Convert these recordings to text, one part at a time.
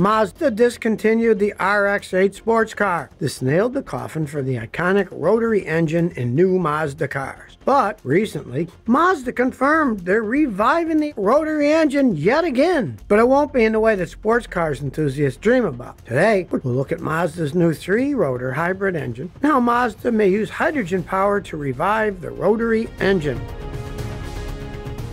Mazda discontinued the RX-8 sports car. This nailed the coffin for the iconic rotary engine in new Mazda cars. But recently, Mazda confirmed they're reviving the rotary engine yet again. But it won't be in the way that sports cars enthusiasts dream about. Today, we'll look at Mazda's new three-rotor hybrid engine Now, Mazda may use hydrogen power to revive the rotary engine.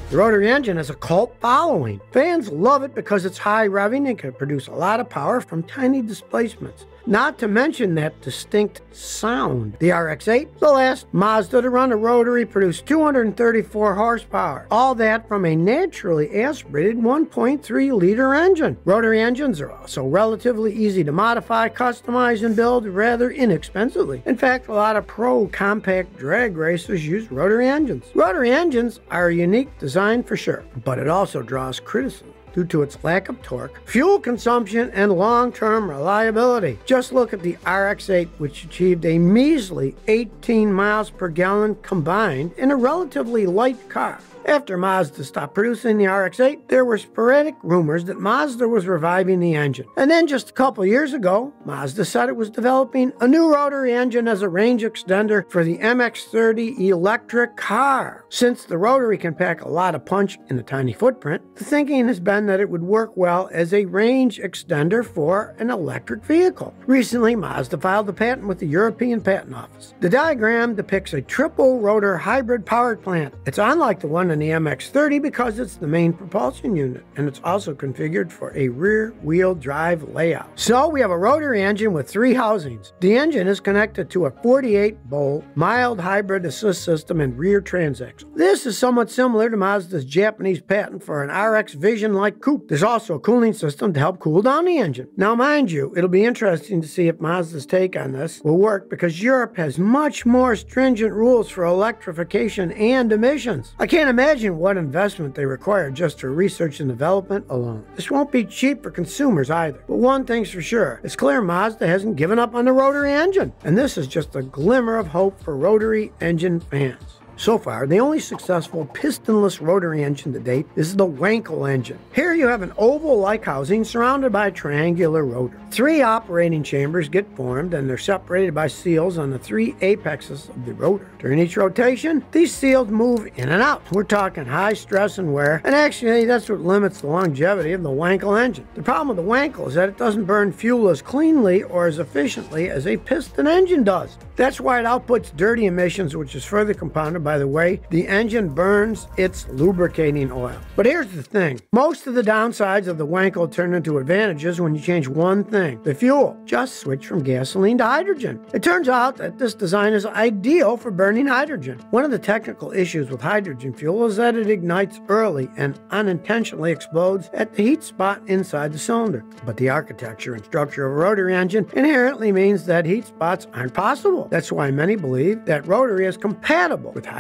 The rotary engine has a cult following. Fans love it because it's high revving and can produce a lot of power from tiny displacements. Not to mention that distinct sound. The RX-8, the last Mazda to run a rotary, produced 234 horsepower. All that from a naturally aspirated 1.3 liter engine. Rotary engines are also relatively easy to modify, customize, and build rather inexpensively. In fact, a lot of pro compact drag racers use rotary engines. Rotary engines are a unique design for sure, but it also draws criticism due to its lack of torque, fuel consumption, and long term reliability. Just look at the RX 8, which achieved a measly 18 miles per gallon combined in a relatively light car. After Mazda stopped producing the RX 8, there were sporadic rumors that Mazda was reviving the engine. And then just a couple years ago, Mazda said it was developing a new rotary engine as a range extender for the MX30 electric car. Since the rotary can pack a lot of punch in a tiny footprint, the thinking has been that it would work well as a range extender for an electric vehicle. Recently, Mazda filed a patent with the European Patent Office. The diagram depicts a triple rotor hybrid power plant. It's unlike the one in the MX30 because it's the main propulsion unit and it's also configured for a rear wheel drive layout. So we have a rotary engine with three housings. The engine is connected to a 48 volt mild hybrid assist system and rear transaxle. This is somewhat similar to Mazda's Japanese patent for an RX Vision like coupe. There's also a cooling system to help cool down the engine. Now, mind you, it'll be interesting to see if Mazda's take on this will work because Europe has much more stringent rules for electrification and emissions. I can't imagine what investment they require just for research and development alone. This won't be cheap for consumers either. But one thing's for sure it's clear Mazda hasn't given up on the rotary engine. And this is just a glimmer of hope for rotary engine fans. So far, the only successful pistonless rotary engine to date is the Wankel engine. Here you have an oval-like housing surrounded by a triangular rotor. Three operating chambers get formed and they're separated by seals on the three apexes of the rotor. During each rotation, these seals move in and out. We're talking high stress and wear, and actually that's what limits the longevity of the Wankel engine. The problem with the Wankel is that it doesn't burn fuel as cleanly or as efficiently as a piston engine does. That's why it outputs dirty emissions, which is further compounded by the way the engine burns its lubricating oil. But here's the thing most of the downsides of the Wankel turn into advantages when you change one thing the fuel. Just switch from gasoline to hydrogen. It turns out that this design is ideal for burning hydrogen. One of the technical issues with hydrogen fuel is that it ignites early and unintentionally explodes at the heat spot inside the cylinder. But the architecture and structure of a rotary engine inherently means that heat spots aren't possible. That's why many believe that rotary is compatible with hydrogen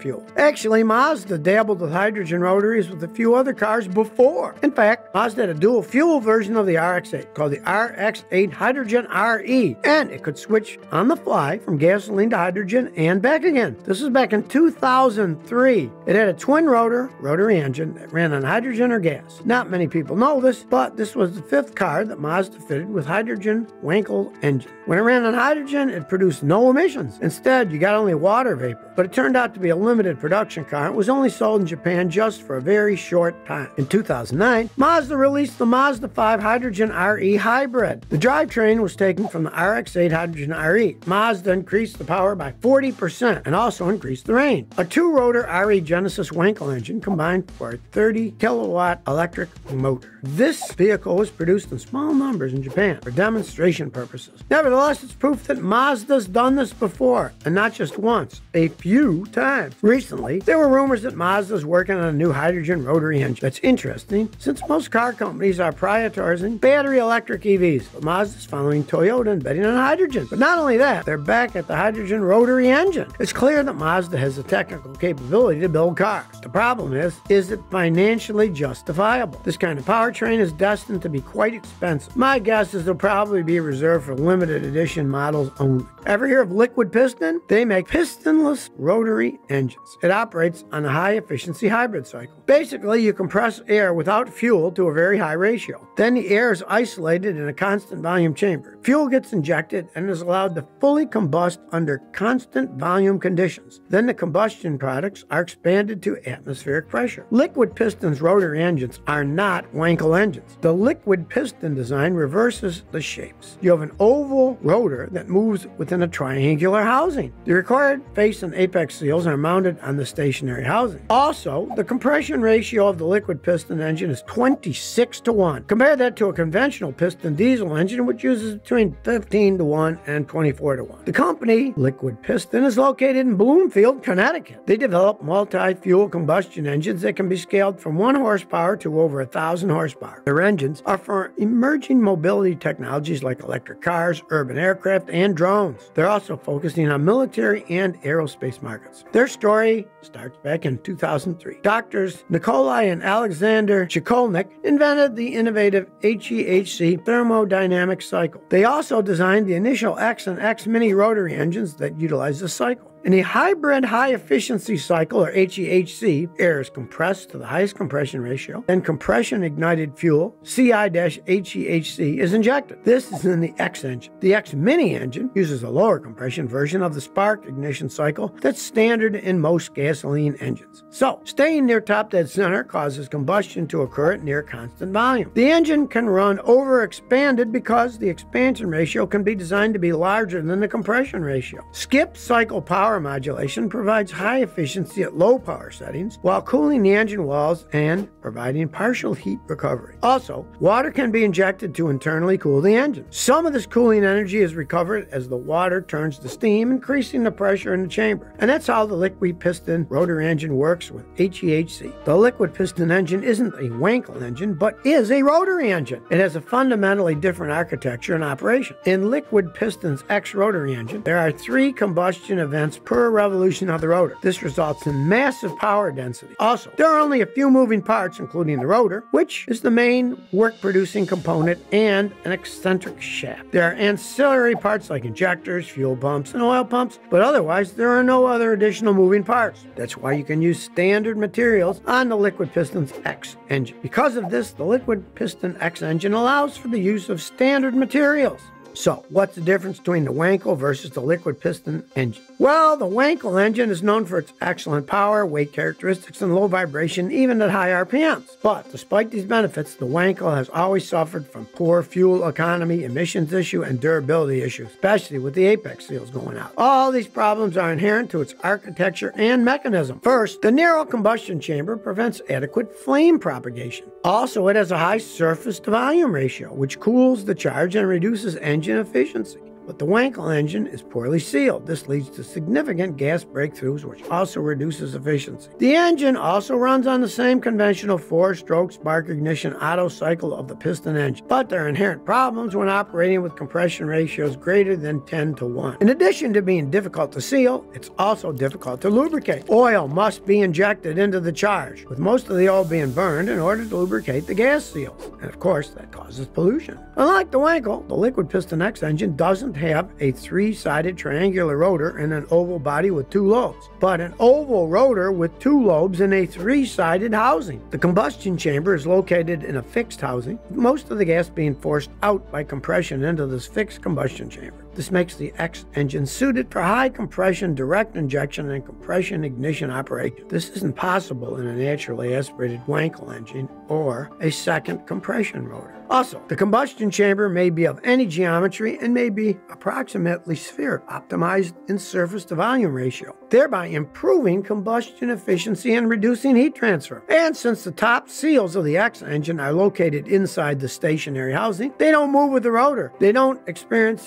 fuel. Actually, Mazda dabbled with hydrogen rotaries with a few other cars before. In fact, Mazda had a dual fuel version of the RX-8 called the RX-8 Hydrogen RE, and it could switch on the fly from gasoline to hydrogen and back again. This was back in 2003. It had a twin rotor rotary engine that ran on hydrogen or gas. Not many people know this, but this was the fifth car that Mazda fitted with hydrogen Wankel engine. When it ran on hydrogen, it produced no emissions. Instead, you got only water vapor. But it turned out to be a limited production car. It was only sold in Japan just for a very short time. In 2009, Mazda released the Mazda 5 Hydrogen RE Hybrid. The drivetrain was taken from the RX-8 Hydrogen RE. Mazda increased the power by 40% and also increased the range. A two-rotor RE Genesis Wankel engine combined for a 30 kilowatt electric motor. This vehicle was produced in small numbers in Japan for demonstration purposes. Nevertheless, it's proof that Mazda's done this before, and not just once, a few times. Recently, there were rumors that Mazda Mazda's working on a new hydrogen rotary engine. That's interesting, since most car companies are prioritizing battery electric EVs, but Mazda's following Toyota and betting on hydrogen. But not only that, they're back at the hydrogen rotary engine. It's clear that Mazda has the technical capability to build cars. The problem is, is it financially justifiable? This kind of powertrain is destined to be quite expensive. My guess is it'll probably be reserved for limited edition models only. Ever hear of liquid piston? They make pistonless rotary engines. It operates on a high efficiency hybrid cycle. Basically, you compress air without fuel to a very high ratio. Then the air is isolated in a constant volume chamber. Fuel gets injected and is allowed to fully combust under constant volume conditions. Then the combustion products are expanded to atmospheric pressure. Liquid pistons rotary engines are not Wankel engines. The liquid piston design reverses the shapes. You have an oval rotor that moves within a triangular housing. The required face and apex seals are mounted on the stationary housing. Also, the compression ratio of the liquid piston engine is 26 to 1. Compare that to a conventional piston diesel engine, which uses between 15 to 1 and 24 to 1. The company, Liquid Piston, is located in Bloomfield, Connecticut. They develop multi fuel combustion engines that can be scaled from 1 horsepower to over 1,000 horsepower. Their engines are for emerging mobility technologies like electric cars, urban aircraft, and drones. They're also focusing on military and aerospace markets. Their story starts back in 2003. Doctors Nikolai and Alexander Shkolnik invented the innovative HEHC thermodynamic cycle. They also designed the initial X and X mini rotary engines that utilize the cycle. In a hybrid high efficiency cycle, or HEHC, air is compressed to the highest compression ratio, then compression ignited fuel, CI-HEHC, is injected. This is in the X engine. The X Mini engine uses a lower compression version of the spark ignition cycle that's standard in most gasoline engines. So, staying near top dead center causes combustion to occur at near constant volume. The engine can run over expanded because the expansion ratio can be designed to be larger than the compression ratio. Skip cycle power power modulation provides high efficiency at low power settings while cooling the engine walls and providing partial heat recovery. Also, water can be injected to internally cool the engine. Some of this cooling energy is recovered as the water turns to steam, increasing the pressure in the chamber. And that's how the liquid piston rotor engine works with HEHC. The liquid piston engine isn't a Wankel engine, but is a rotary engine. It has a fundamentally different architecture and operation. In liquid piston's X rotary engine, there are three combustion events per revolution of the rotor. This results in massive power density. Also, there are only a few moving parts, including the rotor, which is the main work producing component, and an eccentric shaft. There are ancillary parts like injectors, fuel pumps, and oil pumps, but otherwise, there are no other additional moving parts. That's why you can use standard materials on the liquid piston's X engine. Because of this, the liquid piston X engine allows for the use of standard materials. So, what's the difference between the Wankel versus the liquid piston engine? Well, the Wankel engine is known for its excellent power, weight characteristics, and low vibration, even at high RPMs. But despite these benefits, the Wankel has always suffered from poor fuel economy, emissions issue, and durability issues, especially with the apex seals going out. All these problems are inherent to its architecture and mechanism. First, the narrow combustion chamber prevents adequate flame propagation. Also, it has a high surface to volume ratio, which cools the charge and reduces engine efficiency but the Wankel engine is poorly sealed. This leads to significant gas breakthroughs, which also reduces efficiency. The engine also runs on the same conventional four stroke spark ignition Otto cycle of the piston engine, but there are inherent problems when operating with compression ratios greater than 10 to 1. In addition to being difficult to seal, it's also difficult to lubricate. Oil must be injected into the charge, with most of the oil being burned in order to lubricate the gas seals. And of course, that causes pollution. Unlike the Wankel, the liquid piston X engine doesn't have a three sided triangular rotor and an oval body with two lobes, but an oval rotor with two lobes in a three sided housing. The combustion chamber is located in a fixed housing, most of the gas being forced out by compression into this fixed combustion chamber. This makes the X engine suited for high compression direct injection and compression ignition operation. This isn't possible in a naturally aspirated Wankel engine or a second compression rotor. Also, the combustion chamber may be of any geometry and may be approximately spherical, optimized in surface to volume ratio, thereby improving combustion efficiency and reducing heat transfer. And since the top seals of the X engine are located inside the stationary housing, they don't move with the rotor. They don't experience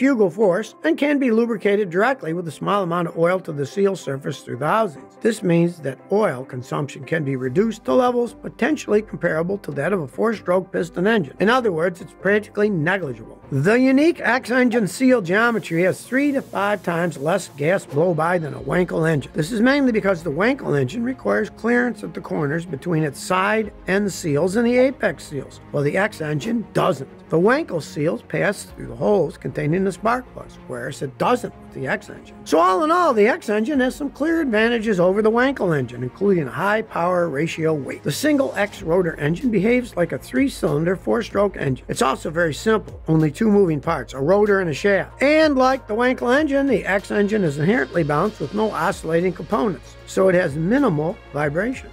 centrifugal force and can be lubricated directly with a small amount of oil to the seal surface through the housings. This means that oil consumption can be reduced to levels potentially comparable to that of a four stroke piston engine. In other words, it's practically negligible. The unique X engine seal geometry has three to five times less gas blowby than a Wankel engine. This is mainly because the Wankel engine requires clearance at the corners between its side end seals and the apex seals, while the X engine doesn't. The Wankel seals pass through the holes containing the spark plugs, whereas it doesn't the X engine. So, all in all, the X engine has some clear advantages over the Wankel engine, including a high power ratio weight. The single X rotor engine behaves like a three cylinder, four stroke engine. It's also very simple, only two moving parts a rotor and a shaft. And like the Wankel engine, the X engine is inherently balanced with no oscillating components, so it has minimal vibration.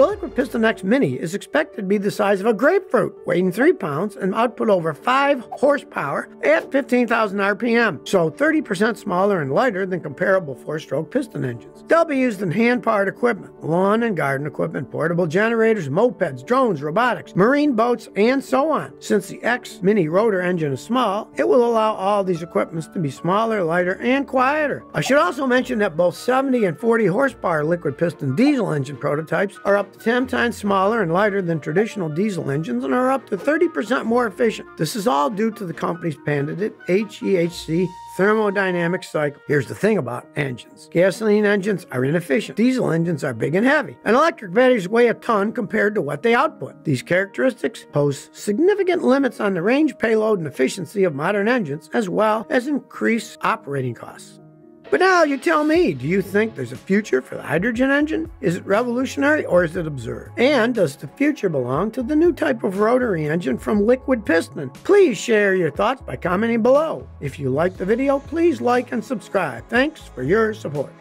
The Liquid Piston X Mini is expected to be the size of a grapefruit, weighing 3 pounds and output over 5 horsepower at 15,000 RPM, so 30% smaller and lighter than comparable four-stroke piston engines. They'll be used in hand-powered equipment, lawn and garden equipment, portable generators, mopeds, drones, robotics, marine boats, and so on. Since the X Mini rotor engine is small, it will allow all these equipments to be smaller, lighter, and quieter. I should also mention that both 70 and 40 horsepower liquid piston diesel engine prototypes are up to 10 times smaller and lighter than traditional diesel engines and are up to 30% more efficient. This is all due to the company's patented HEHC thermodynamic cycle. Here's the thing about engines gasoline engines are inefficient, diesel engines are big and heavy, and electric batteries weigh a ton compared to what they output. These characteristics pose significant limits on the range, payload, and efficiency of modern engines, as well as increased operating costs. But now you tell me, do you think there's a future for the hydrogen engine? Is it revolutionary or is it absurd? And does the future belong to the new type of rotary engine from Liquid Piston? Please share your thoughts by commenting below. If you liked the video, please like and subscribe. Thanks for your support.